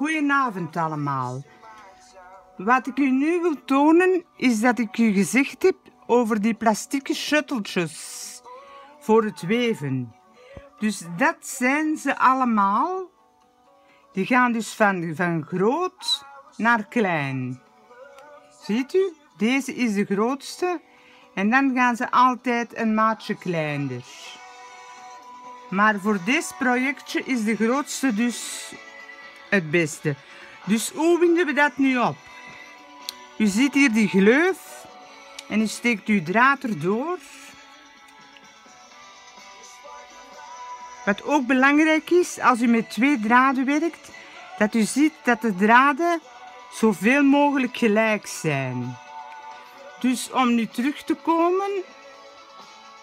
Goedenavond allemaal. Wat ik u nu wil tonen is dat ik u gezegd heb over die plastieke shutteltjes voor het weven. Dus dat zijn ze allemaal. Die gaan dus van, van groot naar klein. Ziet u? Deze is de grootste. En dan gaan ze altijd een maatje kleiner. Maar voor dit projectje is de grootste dus het beste. Dus hoe winden we dat nu op? U ziet hier die gleuf en u steekt uw draad erdoor. Wat ook belangrijk is als u met twee draden werkt, dat u ziet dat de draden zoveel mogelijk gelijk zijn. Dus om nu terug te komen,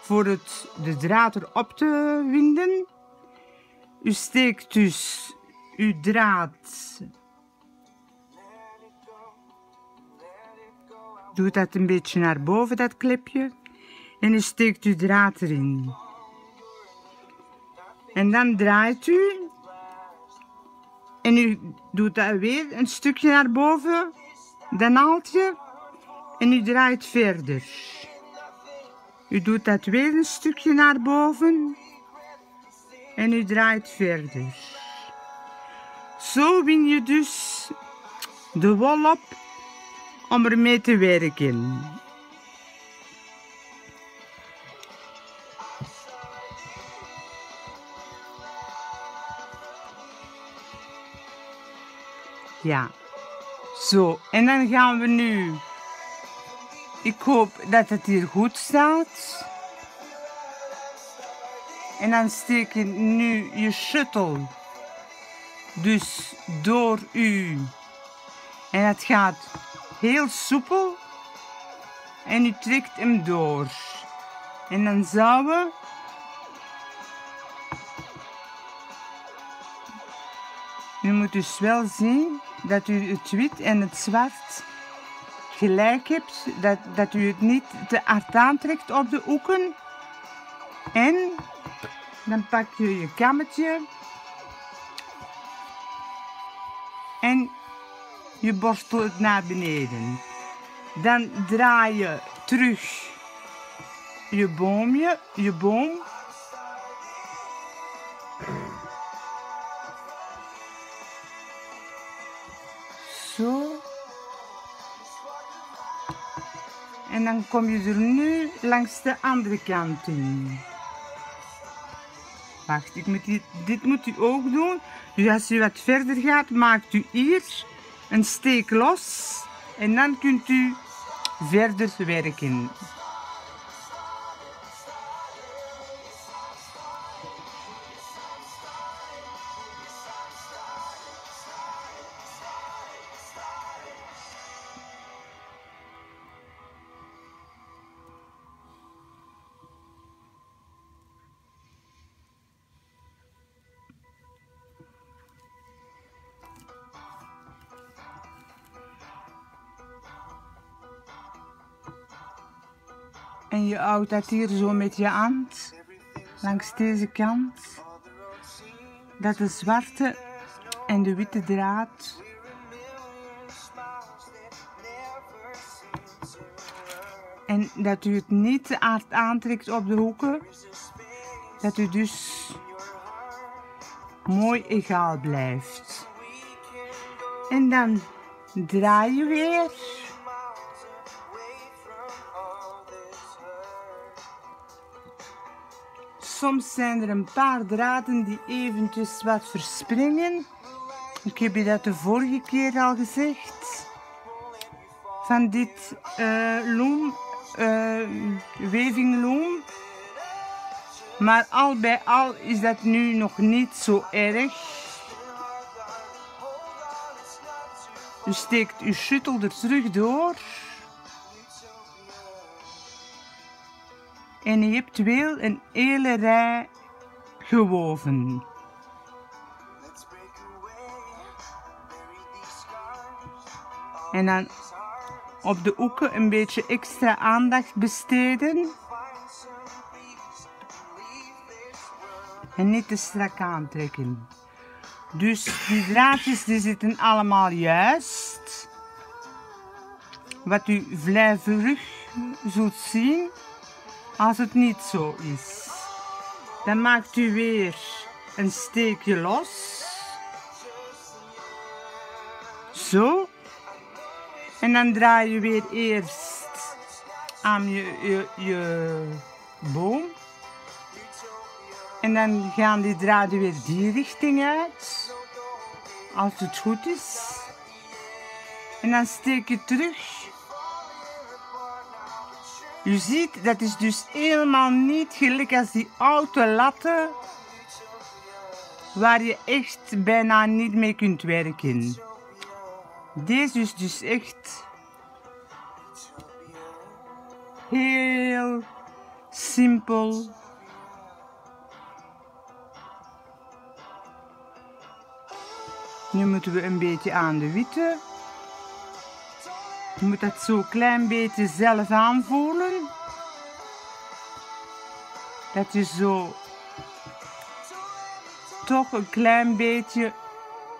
voor het, de draad erop te winden, u steekt dus uw draad, doet dat een beetje naar boven, dat klepje, en u steekt uw draad erin. En dan draait u. En u doet dat weer een stukje naar boven. Dan naaldje. En u draait verder. U doet dat weer een stukje naar boven. En u draait verder. Zo win je dus de wol op om ermee te werken. Ja. Zo, en dan gaan we nu... Ik hoop dat het hier goed staat. En dan steek je nu je shuttle dus door u. En het gaat heel soepel. En u trekt hem door. En dan zouden U moet dus wel zien dat u het wit en het zwart gelijk hebt. Dat, dat u het niet te hard aantrekt op de hoeken. En dan pak je je kammetje. En je borstel het naar beneden. Dan draai je terug je boomje, je boom Zo. En dan kom je er nu langs de andere kant in. Wacht, dit, dit moet u ook doen. Dus als u wat verder gaat, maakt u hier een steek los. En dan kunt u verder werken. En je houdt dat hier zo met je hand, langs deze kant, dat de zwarte en de witte draad en dat u het niet te hard aantrekt op de hoeken, dat u dus mooi egaal blijft. En dan draai je weer. Soms zijn er een paar draden die eventjes wat verspringen. Ik heb je dat de vorige keer al gezegd. Van dit uh, loom. Maar al bij al is dat nu nog niet zo erg. U steekt uw shuttle er terug door. En je hebt wel een hele rij gewoven. En dan op de hoeken een beetje extra aandacht besteden. En niet te strak aantrekken. Dus die draadjes die zitten allemaal juist. Wat u vlijverig zult zien als het niet zo is. Dan maakt u weer een steekje los. Zo. En dan draai je weer eerst aan je, je, je boom. En dan gaan die draden weer die richting uit. Als het goed is. En dan steek je terug. Je ziet, dat is dus helemaal niet gelijk als die oude latten. Waar je echt bijna niet mee kunt werken. Deze is dus echt heel simpel. Nu moeten we een beetje aan de witte. Je moet dat zo klein beetje zelf aanvoelen. Dat je zo toch een klein beetje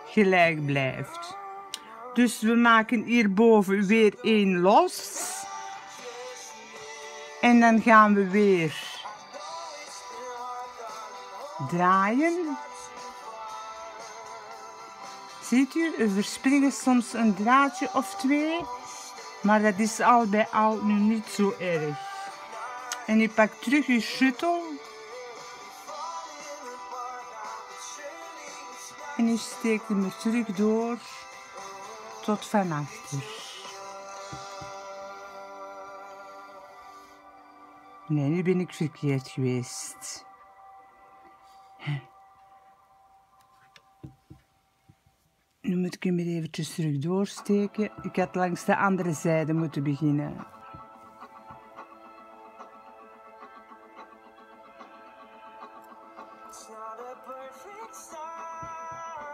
gelijk blijft. Dus we maken hierboven weer één los. En dan gaan we weer draaien. Ziet u, er verspringen soms een draadje of twee, maar dat is al bij al nu niet zo erg. En je pakt terug je shuttle en je steekt hem er terug door tot van achter. Nee, nu ben ik verkeerd geweest. Nu moet ik hem weer eventjes terug doorsteken. Ik had langs de andere zijde moeten beginnen. It's not a perfect start.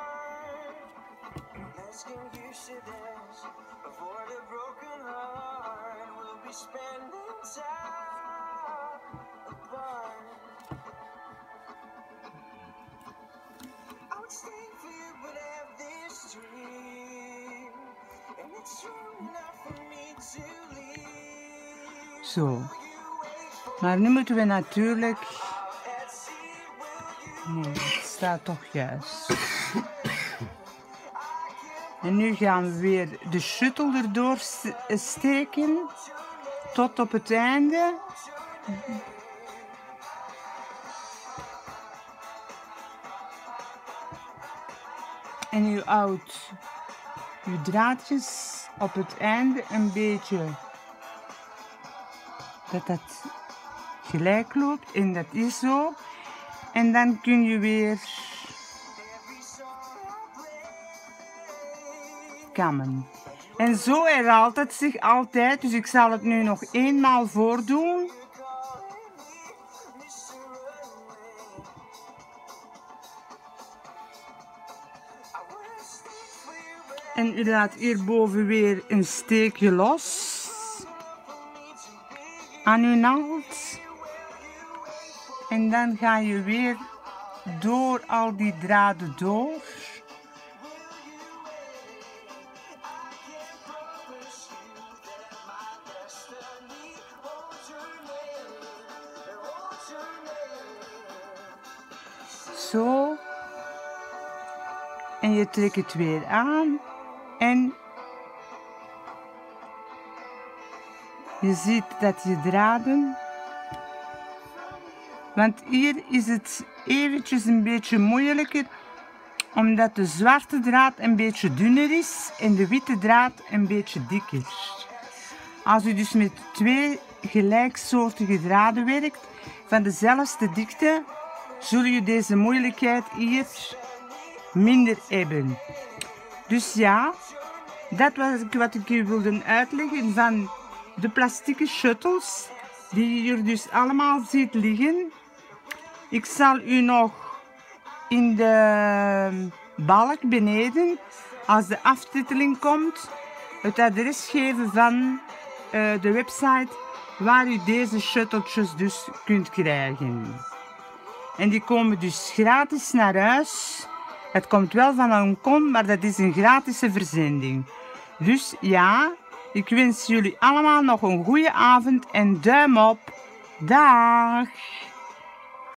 Let's get used to this. Avoid a broken heart. We'll be spending time Zo. Maar nu moeten we natuurlijk... Nee, het staat toch juist. En nu gaan we weer de shuttle erdoor steken. Tot op het einde. En u houdt uw draadjes op het einde een beetje dat dat gelijk loopt. En dat is zo. En dan kun je weer kammen. En zo herhaalt het zich altijd. Dus ik zal het nu nog eenmaal voordoen. En u laat hierboven weer een steekje los. Aan uw naald. En dan ga je weer door al die draden door. Zo. En je trekt het weer aan. En je ziet dat je draden. Want hier is het eventjes een beetje moeilijker. Omdat de zwarte draad een beetje dunner is en de witte draad een beetje dikker. Als u dus met twee gelijksoortige draden werkt van dezelfde dikte, zul je deze moeilijkheid hier minder hebben. Dus ja, dat was wat ik u wilde uitleggen van de plastieke shuttles die je hier dus allemaal ziet liggen. Ik zal u nog in de balk beneden, als de aftiteling komt, het adres geven van eh, de website waar u deze shuttletjes dus kunt krijgen. En die komen dus gratis naar huis Het komt wel van Hongkong, maar dat is een gratis verzending. Dus ja, ik wens jullie allemaal nog een goede avond en duim op. Dag!